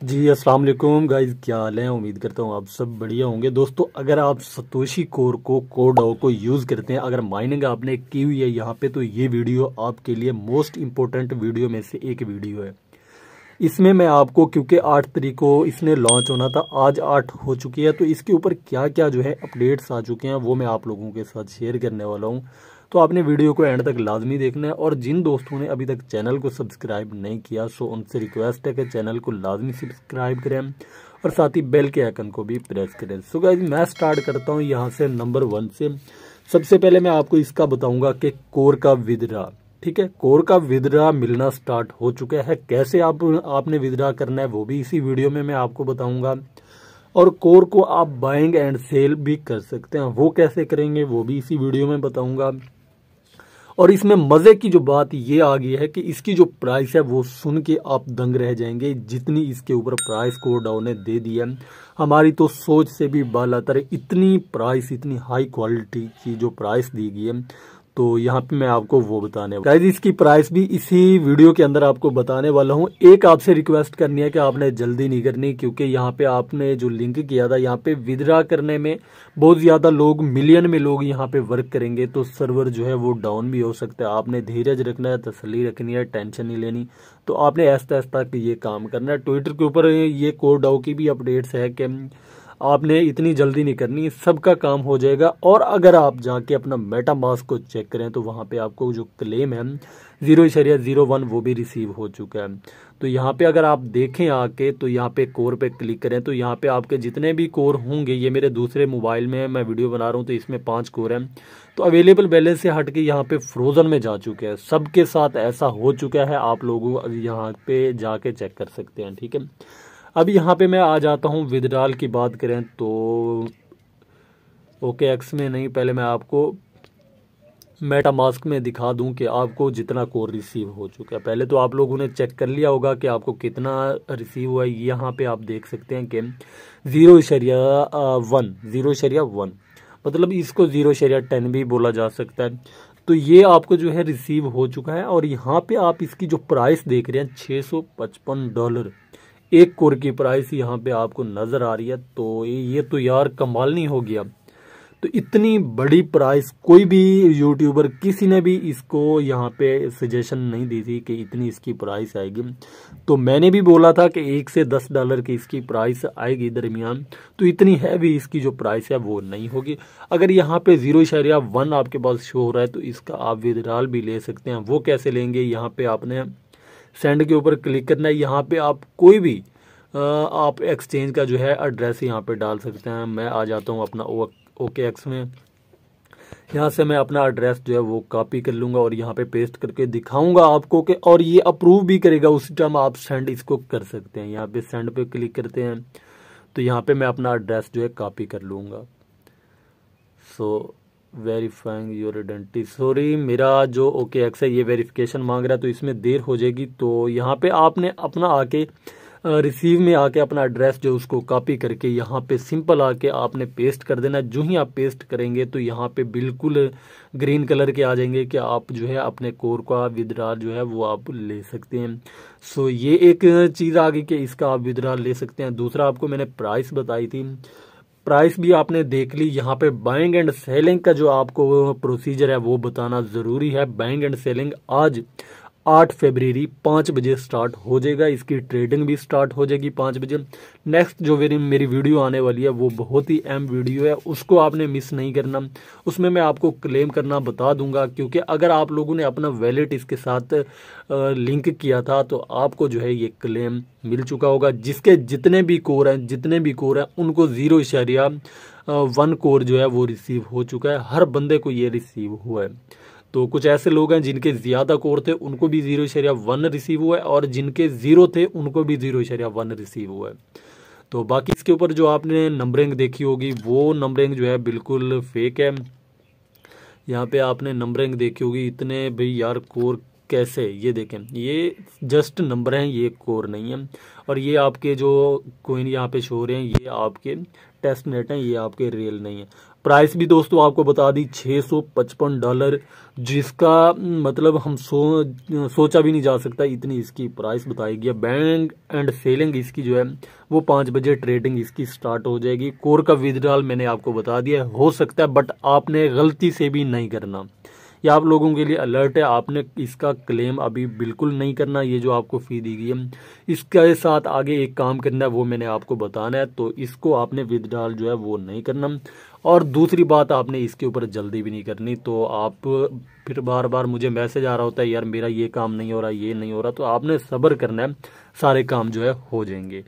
जी, अस्सलाम वालेकुम। गाइस, क्या हाल है? उम्मीद करता हूँ आप सब बढ़िया होंगे। दोस्तों, अगर आप सतोशी कोर को कोडाओ को यूज़ करते हैं, अगर माइनिंग आपने की हुई है यहाँ पे तो ये वीडियो आपके लिए मोस्ट इम्पोर्टेंट वीडियो में से एक वीडियो है। इसमें मैं आपको, क्योंकि आठ तरीक को इसने लॉन्च होना था, आज आठ हो चुकी है तो इसके ऊपर क्या क्या जो है अपडेट्स आ चुके हैं, वो मैं आप लोगों के साथ शेयर करने वाला हूँ। तो आपने वीडियो को एंड तक लाजमी देखना है और जिन दोस्तों ने अभी तक चैनल को सब्सक्राइब नहीं किया, सो उनसे रिक्वेस्ट है कि चैनल को लाजमी सब्सक्राइब करें और साथ ही बेल के आइकन को भी प्रेस करें। सो गाइज़ मैं स्टार्ट करता हूँ यहाँ से नंबर वन से। सबसे पहले मैं आपको इसका बताऊँगा कि कोर का विदरा, ठीक है? कोर का विदरा मिलना स्टार्ट हो चुका है। कैसे आप, आपने विदरा करना है वो भी इसी वीडियो में मैं आपको बताऊँगा। और कोर को आप बाइंग एंड सेल भी कर सकते हैं। वो कैसे करेंगे वो भी इसी वीडियो में बताऊँगा। और इसमें मज़े की जो बात ये आ गई है कि इसकी जो प्राइस है, वो सुन के आप दंग रह जाएँगे, जितनी इसके ऊपर प्राइस को डाउन ने दे दी है। हमारी तो सोच से भी बाला इतनी प्राइस इतनी हाई क्वालिटी की जो प्राइस दी गई है तो यहाँ पे मैं आपको वो बताने गाइज़ इसकी प्राइस भी इसी वीडियो के अंदर आपको बताने वाला हूँ। एक आपसे रिक्वेस्ट करनी है कि आपने जल्दी नहीं करनी, क्योंकि यहाँ पे आपने जो लिंक किया था, यहाँ पे विदड्रा करने में बहुत ज़्यादा लोग मिलियन में लोग यहाँ पे वर्क करेंगे तो सर्वर जो है वो डाउन भी हो सकता है। आपने धीरज रखना है तसली रखनी है टेंशन नहीं लेनी। तो आपने ऐसा ऐसा ये काम करना है। ट्विटर के ऊपर ये कोड की भी अपडेट्स है कि आपने इतनी जल्दी नहीं करनी सबका काम हो जाएगा। और अगर आप जाके अपना मेटा मास्क को चेक करें तो वहाँ पे आपको जो क्लेम है ज़ीरो इशरिया ज़ीरो वन वो भी रिसीव हो चुका है। तो यहाँ पे अगर आप देखें आके तो यहाँ पे कोर पे क्लिक करें तो यहाँ पे आपके जितने भी कोर होंगे, ये मेरे दूसरे मोबाइल में मैं वीडियो बना रहा हूँ तो इसमें पाँच कोर हैं। तो अवेलेबल बैलेंस से हट के यहाँ पे फ्रोजन में जा चुके हैं। सबके साथ ऐसा हो चुका है, आप लोगों यहाँ पे जाके चेक कर सकते हैं, ठीक है? अब यहाँ पे मैं आ जाता हूँ, विदड्राल की बात करें तो ओके एक्स में नहीं, पहले मैं आपको मेटा मास्क में दिखा दूँ कि आपको जितना कोर रिसीव हो चुका है। पहले तो आप लोगों ने चेक कर लिया होगा कि आपको कितना रिसीव हुआ है। यहाँ पे आप देख सकते हैं कि ज़ीरो शरिया वन ज़ीरो शरिया वन मतलब इसको ज़ीरो शरिया टेन भी बोला जा सकता है। तो ये आपको जो है रिसीव हो चुका है और यहाँ पे आप इसकी जो प्राइस देख रहे हैं छः सौ पचपन डॉलर एक कोर की प्राइस यहाँ पे आपको नज़र आ रही है तो ये तो यार कमाल नहीं हो गया तो इतनी बड़ी प्राइस कोई भी यूट्यूबर किसी ने भी इसको यहाँ पे सजेशन नहीं दी थी कि इतनी इसकी प्राइस आएगी। तो मैंने भी बोला था कि एक से दस डॉलर की इसकी प्राइस आएगी दरमियान तो इतनी है भी इसकी जो प्राइस है वो नहीं होगी। अगर यहाँ पे ज़ीरो वन आपके पास शो हो रहा है तो इसका आप विदराल भी ले सकते हैं। वो कैसे लेंगे? यहाँ पे आपने सेंड के ऊपर क्लिक करना है। यहाँ पे आप कोई भी आप एक्सचेंज का जो है एड्रेस यहाँ पे डाल सकते हैं। मैं आ जाता हूँ अपना ओके एक्स में। यहाँ से मैं अपना एड्रेस जो है वो कॉपी कर लूँगा और यहाँ पे पेस्ट करके दिखाऊँगा आपको कि और ये अप्रूव भी करेगा। उसी टाइम आप सेंड इसको कर सकते हैं। यहाँ पे सेंड पे क्लिक करते हैं। तो यहाँ पे मैं अपना एड्रेस जो है कॉपी कर लूँगा। So verifying your identity sorry मेरा जो ओके एक्स है, ये वेरिफिकेशन मांग रहा है तो इसमें देर हो जाएगी। तो यहाँ पे आपने अपना आके रिसीव में आके अपना एड्रेस जो उसको कॉपी करके यहाँ पे सिंपल आके आपने पेस्ट कर देना जो ही आप पेस्ट करेंगे तो यहाँ पे बिल्कुल ग्रीन कलर के आ जाएँगे कि आप जो है अपने कोर का विदरार जो है वो आप ले सकते हैं। सो ये एक चीज़ आ गई कि इसका आप विदरार ले सकते हैं। दूसरा, आपको मैंने प्राइस बताई थी। प्राइस भी आपने देख ली, यहाँ पे बाइंग एंड सेलिंग का जो आपको प्रोसीजर है, वो बताना ज़रूरी है। बाइंग एंड सेलिंग आज आठ फेबररी पाँच बजे स्टार्ट हो जाएगा। इसकी ट्रेडिंग भी स्टार्ट हो जाएगी पाँच बजे। नेक्स्ट जो मेरी मेरी वीडियो आने वाली है, वो बहुत ही अहम वीडियो है। उसको आपने मिस नहीं करना। उसमें मैं आपको क्लेम करना बता दूँगा, क्योंकि अगर आप लोगों ने अपना वैलेट इसके साथ लिंक किया था तो आपको जो है ये क्लेम मिल चुका होगा। जिसके जितने भी कोर हैं, जितने भी कोर हैं, उनको ज़ीरो इशारिया वन कोर जो है वो रिसीव हो चुका है। हर बंदे को ये रिसीव हुआ है। तो कुछ ऐसे लोग हैं जिनके ज़्यादा कोर थे, उनको भी ज़ीरो शरिया वन रिसीव हुआ है, और जिनके ज़ीरो थे, उनको भी ज़ीरो शरिया वन रिसीव हुआ है। तो बाकी इसके ऊपर जो आपने नंबरिंग देखी होगी, वो नंबरिंग जो है बिल्कुल फेक है। यहाँ पे आपने नंबरिंग देखी होगी, इतने भाई यार कोर कैसे ये देखें, ये जस्ट नंबर हैं, ये कोर नहीं है। और ये आपके जो कोइन यहाँ पे शो हो रहे हैं, ये आपके टेस्ट नेट हैं, ये आपके रियल नहीं है। प्राइस भी दोस्तों आपको बता दी छः सौ पचपन डॉलर, जिसका मतलब हम सो, सोचा भी नहीं जा सकता इतनी इसकी प्राइस बताई गई बैंक एंड सेलिंग इसकी जो है, वो पाँच बजे ट्रेडिंग इसकी स्टार्ट हो जाएगी। कोर का विदड्रॉल मैंने आपको बता दिया हो सकता है बट आपने गलती से भी नहीं करना। ये आप लोगों के लिए अलर्ट है, आपने इसका क्लेम अभी बिल्कुल नहीं करना, ये जो आपको फ़ी दी गई है, इसके साथ आगे एक काम करना है, वो मैंने आपको बताना है तो इसको आपने विदड्रॉल जो है, वो नहीं करना। और दूसरी बात, आपने इसके ऊपर जल्दी भी नहीं करनी तो आप फिर बार बार मुझे मैसेज आ रहा होता है, यार मेरा ये काम नहीं हो रहा, ये नहीं हो रहा। तो आपने सब्र करना है, सारे काम जो है हो जाएँगे।